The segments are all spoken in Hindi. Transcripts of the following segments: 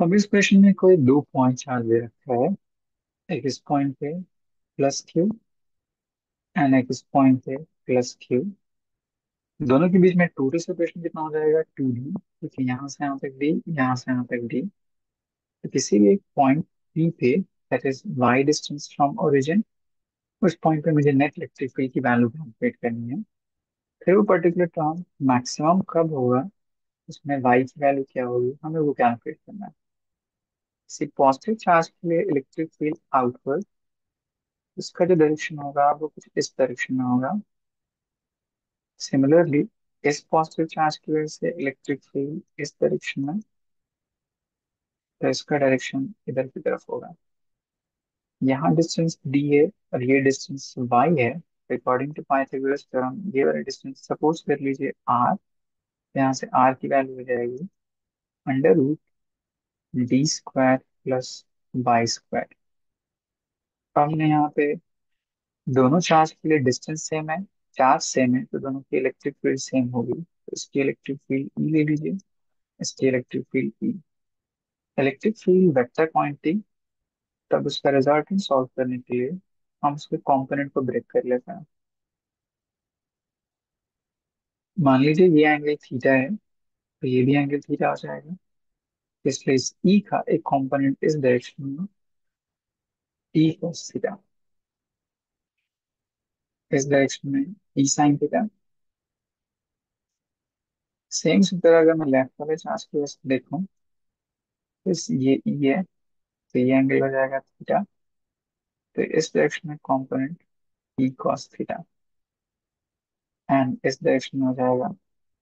अब इस क्वेश्चन में कोई दो पॉइंट चार्ज दे रखा है। एक इस पॉइंट पे प्लस क्यू एंड एक इस पॉइंट पे प्लस क्यू दोनों के बीच में टोटल सेपरेशन कितना हो जाएगा? टू डी क्योंकि यहाँ से यहाँ तक डी यहाँ से यहाँ तक डी तो किसी भी एक पॉइंट पी पे that is Y distance from origin उस पॉइंट पे मुझे नेट इलेक्ट्रिक फ़ील्ड की वैल्यू कैलकुलेट करनी है। फिर वो पर्टिकुलर टर्म मैक्सिमम कब होगा? उसमें वाई की वैल्यू क्या होगी? हमें वो कैलकुलेट करना है। किसी पॉजिटिव चार्ज के लिए इलेक्ट्रिक फ़ील्ड आउटवर्ड उसका जो डायरेक्शन होगा, वो कुछ इस डायरेक्शन में होगा। सिमिलरली इस पॉजिटिव चार्ज की वजह से इलेक्ट्रिक फ़ील्ड इस डायरेक्शन में तो इसका डायरेक्शन इधर की तरफ़ होगा। यहाँ डिस्टेंस डी है और ये डिस्टेंस वाई है। अकॉर्डिंग टू पाइथागोरस थ्योरम ये वाला डिस्टेंस सपोज़ कर लीजिए आर यहाँ से आर की वैल्यू हो जाएगी। Under root D square plus Y square हमने यहाँ पे दोनों चार्ज के लिए डिस्टेंस सेम है चार्ज सेम है तो दोनों की इलेक्ट्रिक फ़ील्ड सेम होगी। तो इसकी इलेक्ट्रिक फ़ील्ड ई ले लीजिए, इसकी electric field E electric field vector quantity तब उसका रिज़ल्ट सॉल्व करने के लिए, हम उसके कंपोनेंट को ब्रेक कर लेते हैं। मान लीजिए ये एंगल थीटा है तो ये भी एंगल थीटा हो जाएगा। इसलिए इस ई का एक कंपोनेंट इस डायरेक्शन में ई cos थीटा इस डायरेक्शन में ई साइन थीटा सेम इसी तरह अगर मैं लेफ़्ट वाले चार्ज की वजह से देखूँ तो ये ई है तो ये एंगल हो जाएगा थीटा तो इस डायरेक्शन में component E cos theta and इस डायरेक्शन में हो जाएगा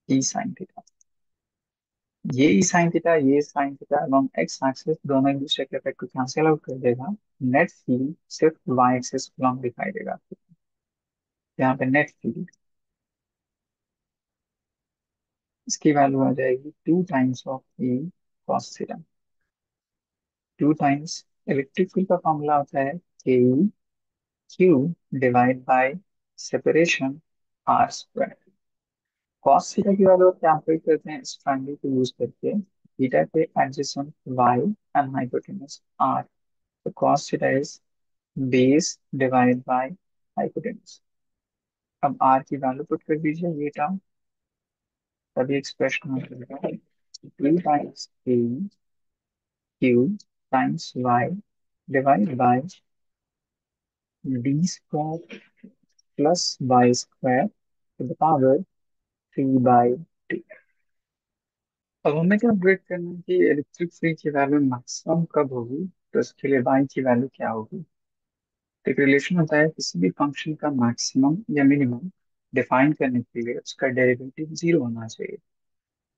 ई साइन थीटा ये साइन थीटा ये sine theta along X axis दोनों एक दूसरे के इफ़ेक्ट को कैंसिल आउट कर देगा। नेट फ़ील्ड सिर्फ़ वाई एक्सिस अलोंग दिखाई देगा यहाँ पे नेट फ़ील्ड इसकी वैल्यू आ जाएगी two times of E cos theta two times electric field का फॉर्मूला होता है K Q divide by separation R square cos theta की वैल्यू कैलकुलेट करते हैं, इस ट्रायंगल को यूज़ करके थीटा के adjacent y and hypotenuse r तो cos theta is base divide by hypotenuse अब r की वैल्यू पुट कर दीजिए ये टर्म तभी एक्सप्रेशन हो जाएगा two times K Q times y divide by D square plus Y square to the power three by two अब हमें कैलकुलेट करना है कि इलेक्ट्रिक फ़ील्ड की वैल्यू मैक्सिमम कब होगी? तो इसके लिए वाई की वैल्यू क्या होगी? तो एक रिलेशन होता है किसी भी फ़ंक्शन का मैक्सिमम या मिनिमम डिफाइन करने के लिए उसका डेरिवेटिव ज़ीरो होना चाहिए।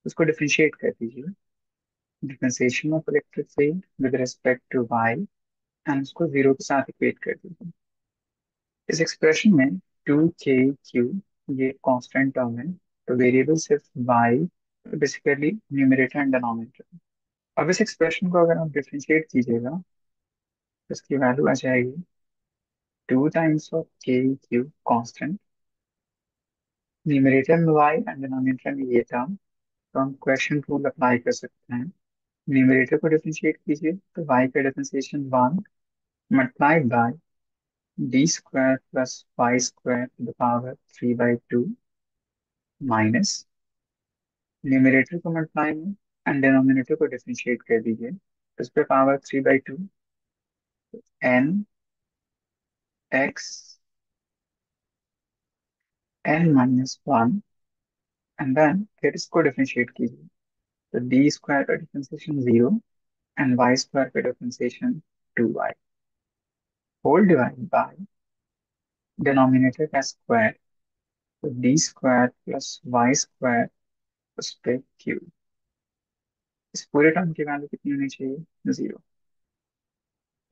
उसको डिफरेंशिएट कर दीजिए। Differentiation of electric field with respect to Y and उसको ज़ीरो के साथ इक्वेट कर दीजिए। इस एक्सप्रेशन में टू के क्यू ये कांस्टेंट टर्म है। तो वेरिएबल सिर्फ़ Y basically numerator and denominator अब इस एक्सप्रेशन को अगर आप डिफरेंशिएट कीजिएगा, इसकी वैल्यू आ जाएगी two times of K Q constant numerator में वाई एंड डिनोमिनेटर में ये टर्म तो हम क्वेश्चन रूल अप्लाई कर सकते हैं। न्यूमरेटर को डिफरेंशिएट कीजिए तो वाई का differentiation one multiplied by D square plus Y square to the power three by two minus numerator को मल्टीप्लाई में एंड डिनोमिनेटर को डिफरेंशिएट कर दीजिए। तो इस पे power three by two N X N minus one and then फिर इसको डिफरेंशिएट कीजिए। तो डी स्क्वायर का differentiation zero and Y square का differentiation two Y whole divide by denominator का स्क्वायर तो D square plus Y square उस पे क्यू इस पूरे टर्म की वैल्यू कितनी होनी चाहिए? ज़ीरो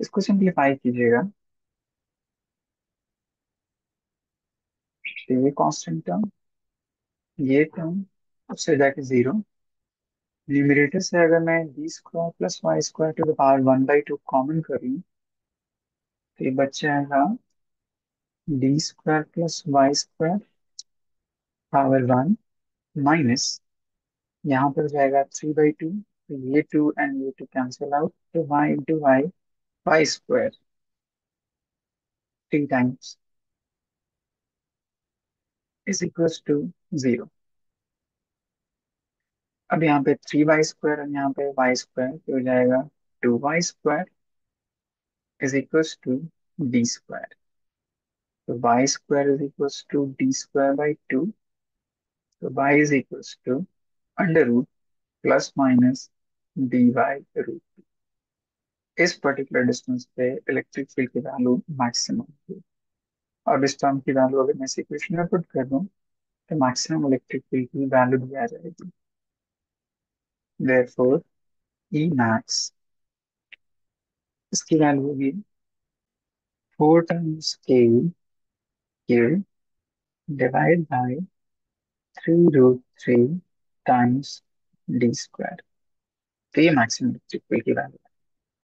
इसको सिंप्लीफाई कीजिएगा। तो ये कांस्टेंट टर्म ये टर्म उससे जाके ज़ीरो न्यूमरेटर से अगर मैं D square plus Y square to the power one by two common कर तो ये बच जाएगा D square plus Y square power one minus यहाँ पर जाएगा थ्री बाई टू तो ये टू एंड ये टू कैंसिल आउट तो Y into Y Y square three times is equal to zero अब यहाँ पे थ्री वाई स्क्वायर और यहाँ पे वाई स्क्वायर तो हो जाएगा two Y square is equal to D square तो Y square is equal to D square by two तो Y is equal to under root plus minus D Y root इस पर्टिकुलर डिस्टेंस पे इलेक्ट्रिक फ़ील्ड की वैल्यू मैक्सिमम है और इस टर्म की वैल्यू अगर मैं इक्वेशन में पुट कर दूँ तो मैक्सिमम इलेक्ट्रिक फ़ील्ड की वैल्यू भी आ जाएगी। Therefore E max, इसकी वैल्यू होगी four times K divide by 3 root 3 times d squared. The maximum equality value.